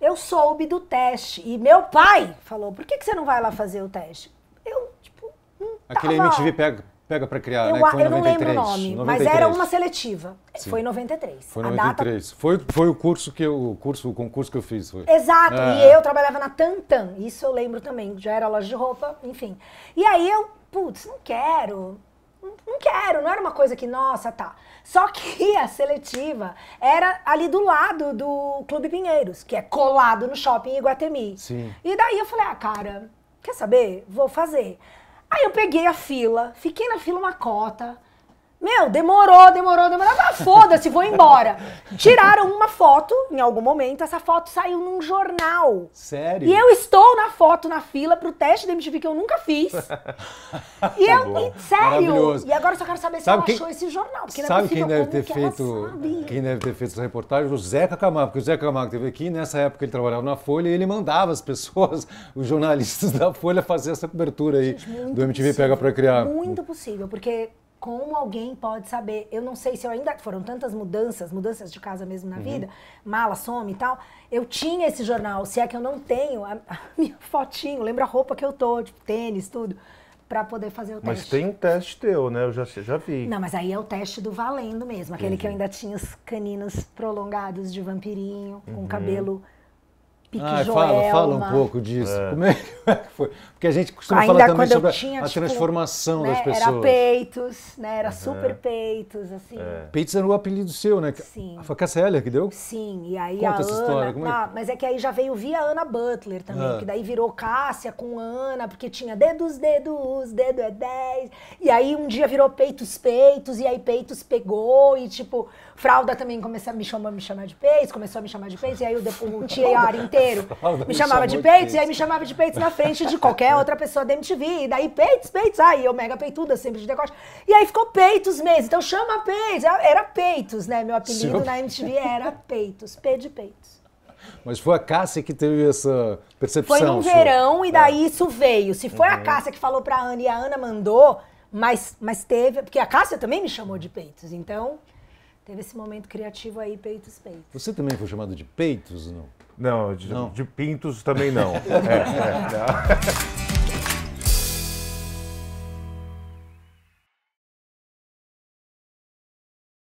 eu soube do teste. E meu pai falou: por que, que você não vai lá fazer o teste? Eu, tipo, não Aquele tava... MTV pega, pega pra criar, Eu, né? foi eu não lembro o 93, nome, mas 93. era uma seletiva. Sim. Foi em 93. Foi A em data 93. Foi, foi o curso que eu, o curso, o concurso que eu fiz. Foi. Exato, É. e eu trabalhava na Tantan, isso eu lembro também, já era loja de roupa, enfim. E aí eu, putz, não quero, não, quero, não era uma coisa que, nossa, tá. Só que a seletiva era ali do lado do Clube Pinheiros, que é colado no shopping Iguatemi. Sim. E daí eu falei, ah, cara, quer saber? Vou fazer. Aí eu peguei a fila, fiquei na fila uma cota. Meu, demorou, demorou, demorou. Ah, foda-se, vou embora. Tiraram uma foto em algum momento, essa foto saiu num jornal. Sério? E eu estou na foto na fila pro teste da MTV que eu nunca fiz. E eu, e- sério. E agora eu só quero saber se Sabe ela quem- achou esse jornal. Porque não é Sabe possível quem deve ter que feito quem deve ter feito essa reportagem? O Zeca Camargo, porque o Zeca Camargo teve aqui, nessa época ele trabalhava na Folha e ele mandava as pessoas, os jornalistas da Folha fazer essa cobertura aí Muito do MTV possível, Pega pra Criar. Muito possível, porque como alguém pode saber? Eu não sei se eu ainda. Foram tantas mudanças, mudanças de casa mesmo na Uhum. vida, mala, some e tal. Eu tinha esse jornal, se é que eu não tenho, a, a minha fotinho, lembra a roupa que eu tô, tipo, tênis, tudo, pra poder fazer o Mas teste. tem um teste teu, né? Eu já, já vi. Não, mas aí é o teste do valendo mesmo, aquele que eu ainda tinha os caninos prolongados de vampirinho, com cabelo pique Ah, Joelma. fala, fala um pouco disso. Como, é, como é que foi? Porque a gente costuma Ainda falar também sobre a- tinha, a tipo, transformação né, das pessoas. Era peitos, né? Era super peitos, assim. Peitos era o apelido seu, né? Sim. Foi a Cassélia que deu? Sim, e aí Conta a essa Ana. história, como é Ah, mas é que aí já veio via Ana Butler também, Ah. que daí virou Cássia com Ana, porque tinha dedos, dedos, dedo é 10. E aí um dia virou peitos, peitos, e aí peitos pegou, e tipo, fralda também começou a me chamar, me chamar de peitos, começou a me chamar de peitos, e aí o, de- o tiara inteiro Fralda me chamava de peitos, e aí me chamava de peitos na frente de qualquer outra pessoa da MTV. E daí peitos, peitos, aí eu mega peituda, sempre de decote. E aí ficou peitos mesmo. Então chama peitos. Era peitos, né? Meu apelido Seu- na MTV era peitos, P de peitos. Mas foi a Cássia que teve essa percepção. Foi num sua. verão e É. daí isso veio. Se foi Uhum. a Cássia que falou pra Ana e a Ana mandou, mas, mas teve. Porque a Cássia também me chamou de peitos. Então teve esse momento criativo aí, peitos, peitos. Você também foi chamado de peitos, não? Não, de, Não. de pintos também não. É, é, não.